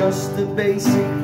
just the basic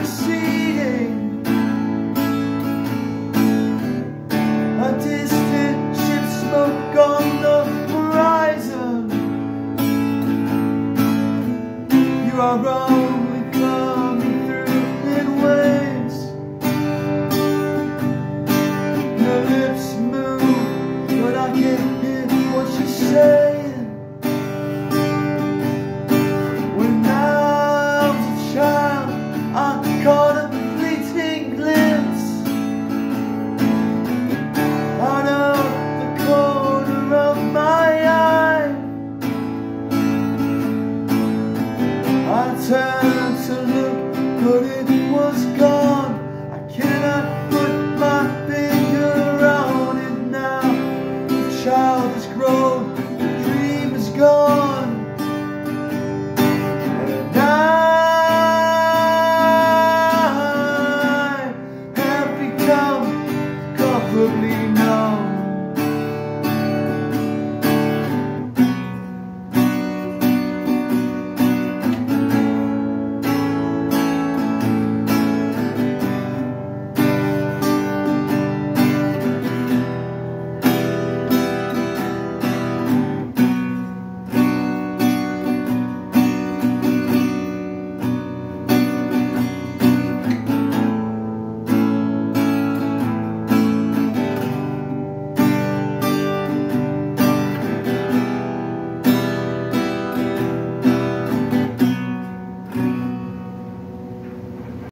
receding.